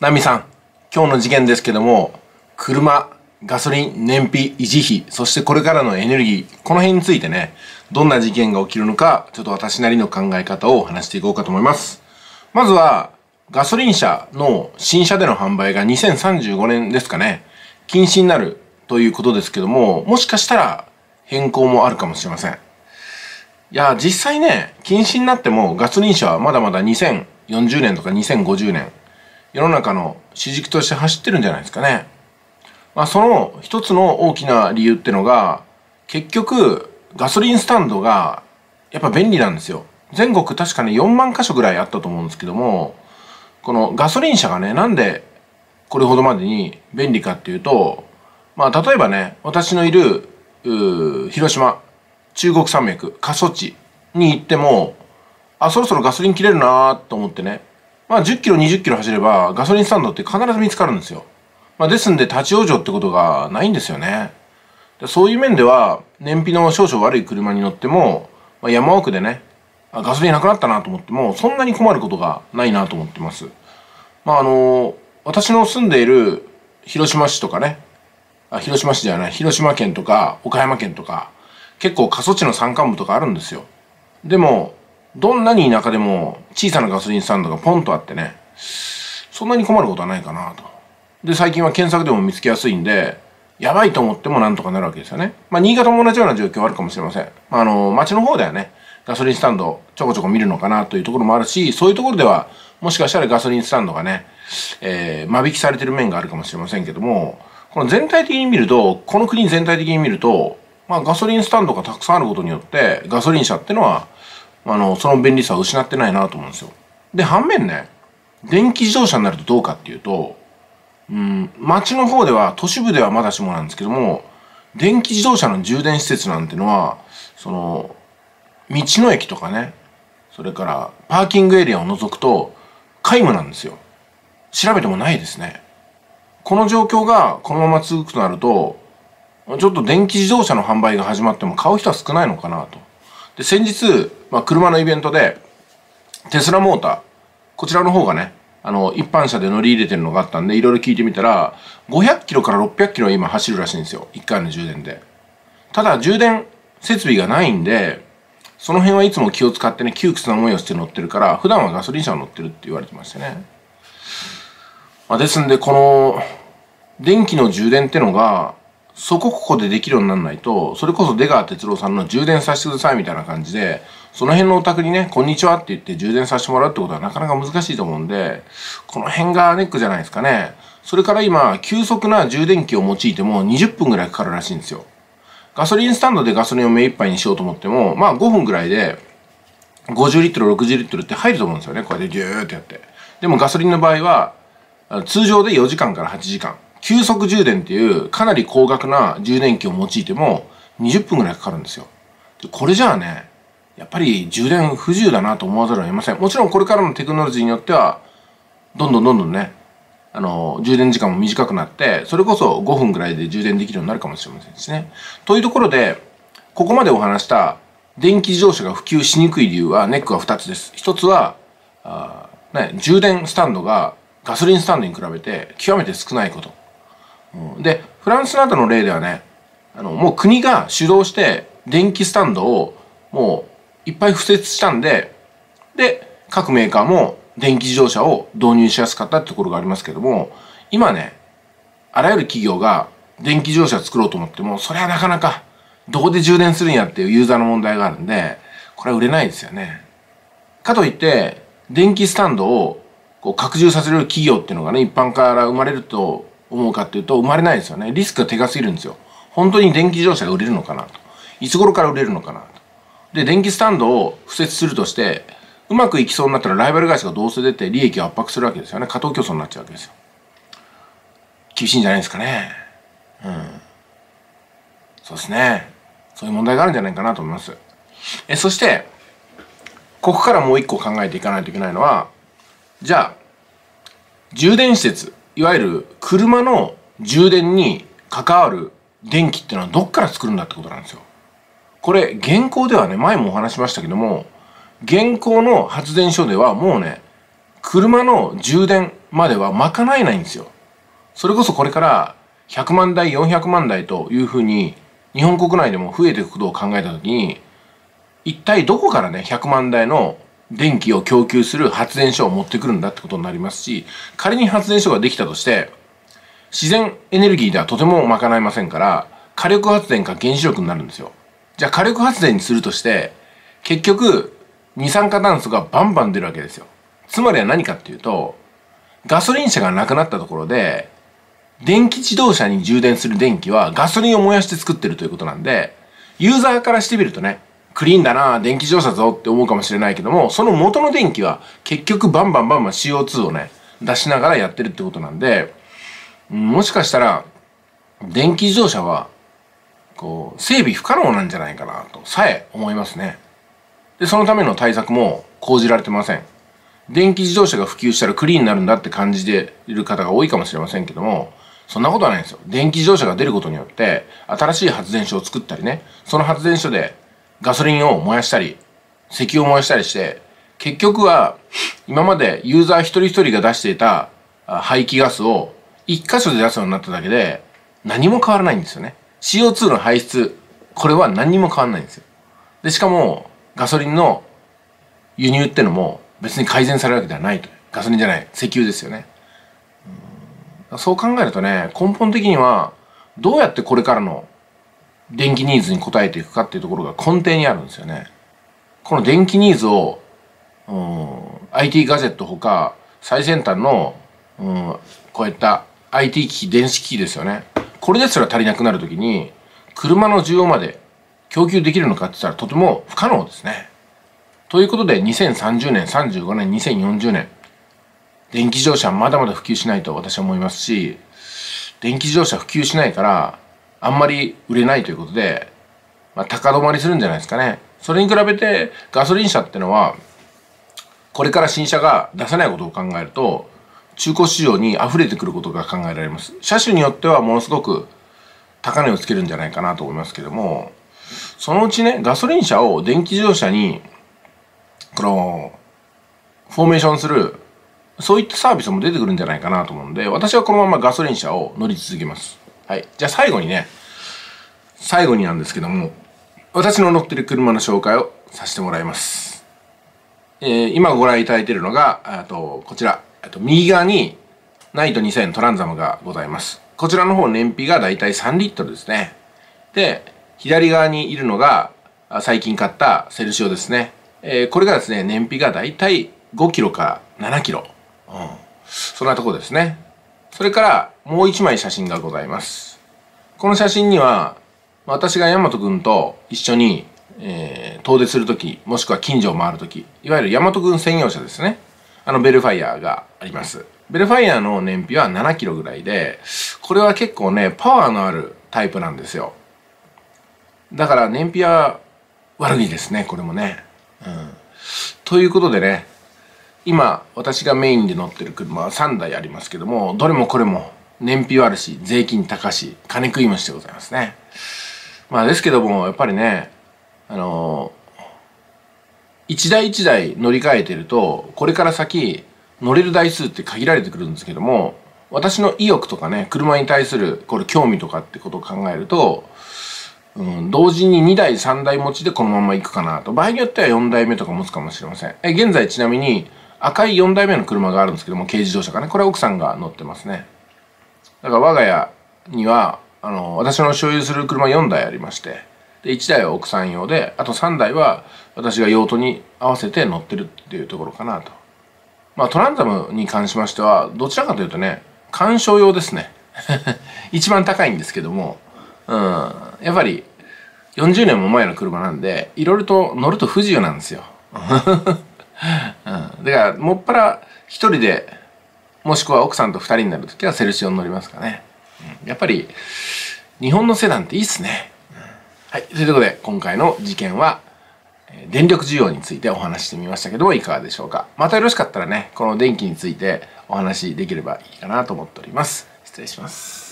ナミさん、今日の事件ですけども、車、ガソリン、燃費、維持費、そしてこれからのエネルギー、この辺についてね、どんな事件が起きるのか、ちょっと私なりの考え方を話していこうかと思います。まずは、ガソリン車の新車での販売が2035年ですかね、禁止になるということですけども、もしかしたら変更もあるかもしれません。いや、実際ね、禁止になってもガソリン車はまだまだ2040年とか2050年、世の中の主軸として走ってるんじゃないですかね。まあ、その一つの大きな理由ってのが、結局、ガソリンスタンドがやっぱ便利なんですよ。全国確かに4万箇所ぐらいあったと思うんですけども、このガソリン車がね、なんでこれほどまでに便利かっていうと、まあ例えばね、私のいる、広島、中国山脈、過疎地に行っても、あ、そろそろガソリン切れるなと思ってね、まあ10キロ、20キロ走ればガソリンスタンドって必ず見つかるんですよ。まあ、ですんで立ち往生ってことがないんですよね。そういう面では、燃費の少々悪い車に乗っても、まあ、山奥でね、ガソリンなくなったなと思っても、そんなに困ることがないなと思ってます。まあ、あの、私の住んでいる広島市とかね、あ広島市じゃない、広島県とか岡山県とか、結構過疎地の山間部とかあるんですよ。でも、どんなに田舎でも小さなガソリンスタンドがポンとあってね、そんなに困ることはないかなと。で、最近は検索でも見つけやすいんで、やばいと思ってもなんとかなるわけですよね。まあ、新潟も同じような状況あるかもしれません。まあ、あの、町の方ではね、ガソリンスタンドちょこちょこ見るのかなというところもあるし、そういうところでは、もしかしたらガソリンスタンドがね、えー、間引きされてる面があるかもしれませんけども、この全体的に見ると、この国全体的に見ると、まあ、ガソリンスタンドがたくさんあることによって、ガソリン車ってのは、あの、その便利さを失ってないなと思うんですよ。で、反面ね、電気自動車になるとどうかっていうと、うん、町の方では、都市部ではまだしもなんですけども、電気自動車の充電施設なんてのは、その、道の駅とかね、それからパーキングエリアを除くと、皆無なんですよ。調べてもないですね。この状況がこのまま続くとなると、ちょっと電気自動車の販売が始まっても買う人は少ないのかなと。で、先日、まあ、車のイベントで、テスラモーター、こちらの方がね、あの、一般車で乗り入れてるのがあったんで、いろいろ聞いてみたら、500キロから600キロ今走るらしいんですよ。1回の充電で。ただ、充電設備がないんで、その辺はいつも気を使ってね、窮屈な思いをして乗ってるから、普段はガソリン車を乗ってるって言われてましたね。まあ、ですんで、この、電気の充電ってのが、そこここでできるようにならないと、それこそ出川哲朗さんの充電させてくださいみたいな感じで、その辺のお宅にね、こんにちはって言って充電させてもらうってことはなかなか難しいと思うんで、この辺がネックじゃないですかね。それから今、急速な充電器を用いても20分ぐらいかかるらしいんですよ。ガソリンスタンドでガソリンを目いっぱいにしようと思っても、まあ5分ぐらいで50リットル、60リットルって入ると思うんですよね。こうやってギューってやって。でもガソリンの場合は、通常で4時間から8時間。急速充電っていうかなり高額な充電器を用いても20分ぐらいかかるんですよ。これじゃあね、やっぱり充電不自由だなと思わざるを得ません。もちろんこれからのテクノロジーによっては、どんどんどんどんね、あの、充電時間も短くなって、それこそ5分ぐらいで充電できるようになるかもしれませんしね。というところで、ここまでお話した電気自動車が普及しにくい理由は、ネックは2つです。1つは、あね、充電スタンドがガソリンスタンドに比べて極めて少ないこと。で、フランスなどの例ではね、あの、もう国が主導して電気スタンドをもういっぱい敷設したんで、で、各メーカーも電気自動車を導入しやすかったってところがありますけども、今ね、あらゆる企業が電気自動車作ろうと思っても、それはなかなかどこで充電するんやっていうユーザーの問題があるんで、これは売れないですよね。かといって、電気スタンドをこう拡充させる企業っていうのがね、一般から生まれると思うかっていうと生まれないですよね。リスクが手がすぎるんですよ。本当に電気自動車が売れるのかなと。いつ頃から売れるのかなと。で、電気スタンドを敷設するとして、うまくいきそうになったらライバル会社がどうせ出て利益を圧迫するわけですよね。過当競争になっちゃうわけですよ。厳しいんじゃないですかね。うん。そうですね。そういう問題があるんじゃないかなと思います。え、そして、ここからもう一個考えていかないといけないのは、じゃあ、充電施設、いわゆる車の充電に関わる電気っていうのはどっから作るんだってことなんですよ。これ、現行ではね、前もお話しましたけども、現行の発電所ではもうね、車の充電までは賄えないんですよ。それこそこれから100万台、400万台というふうに日本国内でも増えていくことを考えたときに、一体どこからね、100万台の電気を供給する発電所を持ってくるんだってことになりますし、仮に発電所ができたとして、自然エネルギーではとても賄えませんから、火力発電か原子力になるんですよ。じゃあ火力発電にするとして、結局、二酸化炭素がバンバン出るわけですよ。つまりは何かっていうと、ガソリン車がなくなったところで、電気自動車に充電する電気はガソリンを燃やして作ってるということなんで、ユーザーからしてみるとね、クリーンだな、電気自動車ぞって思うかもしれないけども、その元の電気は結局バンバンバンバン CO2 をね、出しながらやってるってことなんで、もしかしたら、電気自動車は、こう、整備不可能なんじゃないかなとさえ思いますね。で、そのための対策も講じられてません。電気自動車が普及したらクリーンになるんだって感じでいる方が多いかもしれませんけども、そんなことはないんですよ。電気自動車が出ることによって、新しい発電所を作ったりね、その発電所でガソリンを燃やしたり、石油を燃やしたりして、結局は、今までユーザー一人一人が出していた排気ガスを一箇所で出すようになっただけで、何も変わらないんですよね。CO2 の排出、これは何にも変わらないんですよ。で、しかも、ガソリンの輸入ってのも別に改善されるわけではないと。ガソリンじゃない、石油ですよね。そう考えるとね、根本的には、どうやってこれからの電気ニーズに応えていくかっていうところが根底にあるんですよね。この電気ニーズを、うん、IT ガジェットほか最先端の、うん、こういった IT 機器、電子機器ですよね。これですら足りなくなるときに、車の需要まで供給できるのかって言ったらとても不可能ですね。ということで2030年、35年、2040年、電気自動車はまだまだ普及しないと私は思いますし、電気自動車普及しないから、あんまり売れないということで、まあ、高止まりするんじゃないですかね。それに比べてガソリン車ってのは、これから新車が出せないことを考えると、中古市場に溢れてくることが考えられます。車種によってはものすごく高値をつけるんじゃないかなと思いますけども、そのうちね、ガソリン車を電気自動車に、この、フォーメーションする、そういったサービスも出てくるんじゃないかなと思うんで、私はこのままガソリン車を乗り続けます。はい。じゃあ最後にね、最後になんですけども、私の乗ってる車の紹介をさせてもらいます。えー、今ご覧いただいているのが、あと、こちら、あと右側にナイト2000トランザムがございます。こちらの方燃費がだいたい3リットルですね。で、左側にいるのが最近買ったセルシオですね。えー、これがですね、燃費がだいたい5キロから7キロ。うん。そんなとこですね。それからもう一枚写真がございます。この写真には私が大和くんと一緒に、えー、遠出するとき、もしくは近所を回るとき、いわゆる大和くん専用車ですね。あのベルファイアがあります。ベルファイアの燃費は7キロぐらいで、これは結構ね、パワーのあるタイプなんですよ。だから燃費は悪いですね、これもね。うん。ということでね、今私がメインで乗ってる車は3台ありますけどもどれもこれも燃費悪し税金高し金食い虫でございますね。まあですけどもやっぱりねあの一台一台乗り換えてるとこれから先乗れる台数って限られてくるんですけども私の意欲とかね車に対するこれ興味とかってことを考えると、うん、同時に2台3台持ちでこのまま行くかなと。場合によっては4台目とか持つかもしれません。え現在ちなみに赤い4台目の車があるんですけども軽自動車がね。これは奥さんが乗ってますね。だから我が家にはあの私の所有する車4台ありましてで1台は奥さん用であと3台は私が用途に合わせて乗ってるっていうところかなと。まあトランザムに関しましてはどちらかというとね鑑賞用ですね。一番高いんですけどもうん。やっぱり40年も前の車なんでいろいろと乗ると不自由なんですよ。うん、だからもっぱら一人でもしくは奥さんと二人になる時はセルシオに乗りますかね、うん、やっぱり日本のセダンっていいっすね、はい。ということで今回の事件は電力需要についてお話してみましたけどもいかがでしょうか。またよろしかったらねこの電気についてお話できればいいかなと思っております。失礼します。